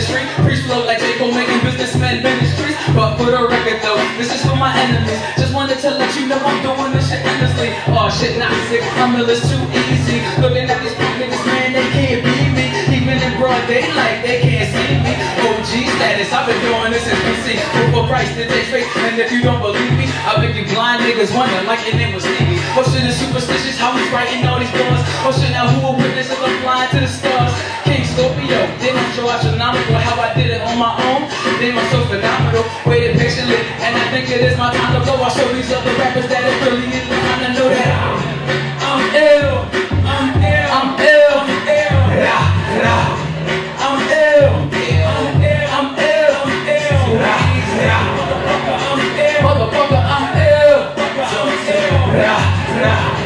ministry. Preach flow like J. Cole making businessmen ministries. But for the record though, this is for my enemies. Just wanted to let you know I'm doing this shit endlessly. Oh shit, not sick, I'm ill, it's too easy. Looking at these niggas, man, they can't beat me. Even in broad daylight, they can't see me. Oh, OG status, I've been doing this since PC. Before Christ did take faith, and if you don't believe me, I make you blind niggas wonder like your name was Stevie. Oh shit, is superstitious, how he's writing all these doors. Oh now who will witness if I'm flying to the stars? So waited patiently, and I think it is my time to blow. I'll show these other rappers that it really is time to know that I'm ill, I'm ill, I'm ill, I'm ill. I'm ill, I'm ill, I'm ill, I'm ill, rah, rah. Motherfucker, I'm ill, rah, rah.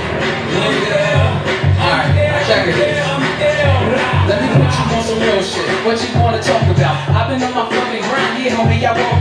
Let me put you on some real shit. What you wanna talk about? I've been on my fucking grind, yeah, homie. I walk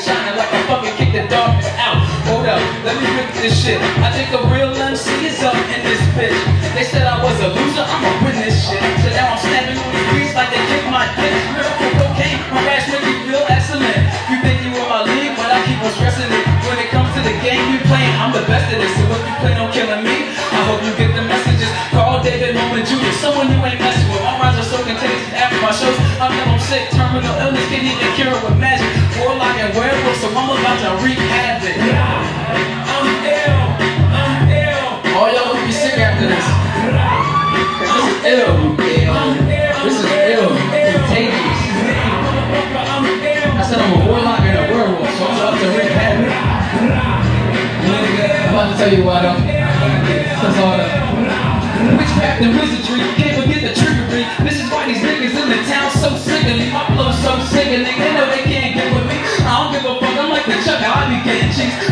shining like a fucking kick the darkness out. Hold up, let me rip this shit. I think a real MC is up in this bitch. They said I was a loser, I'ma win this shit. So now I'm snapping on the streets like they kick my dick. Miracle cocaine, my raps make me feel excellent. You think you in my league, but I keep on stressing it. When it comes to the game we playing, I'm the best at it. So if you plan on killing me, I hope you get the messages. Call David Norman Jr., someone you ain't messing with. My rhymes are so contagious after my shows. I'm never sick, terminal illness, can't even cure it with magic. So I'm about to wreak havoc. I'm ill, I'm ill. All y'all will be sick after this. This is ill. This is ill. Contagious. I said I'm a warlock and a werewolf, so I'm about to wreak havoc. I'm about to tell you why though. That's all that. Witchcraft and wizardry, can't forget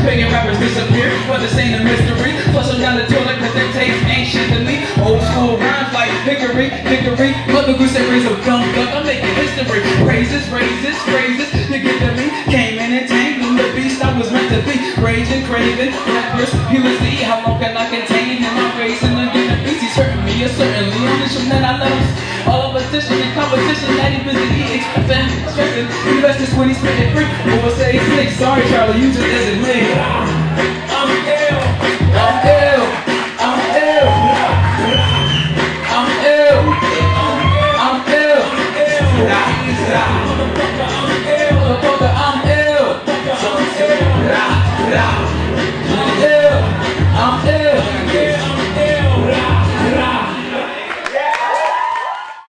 Begging rappers disappear, but this ain't a mystery. Plus I'm down the toilet cause they taste ain't shit to me. Old school rhymes like hickory, hickory. Mother goose raise a dumb duck, I'm making history. Praises, raises, phrases, you get to me. Came in and tangling the beast I was meant to be. Raging, craving, rappers, you will see how long can I contain in my racing again. The beats he's hurting me, yes, certainly. On this from that I love competition and competition that he busy eating, expecting, stressing, investors when he's spending free. Over 76, sorry Charlie, you just isn't me. I'm ill, I'm ill, I'm ill, I'm ill, I'm ill, I'm ill.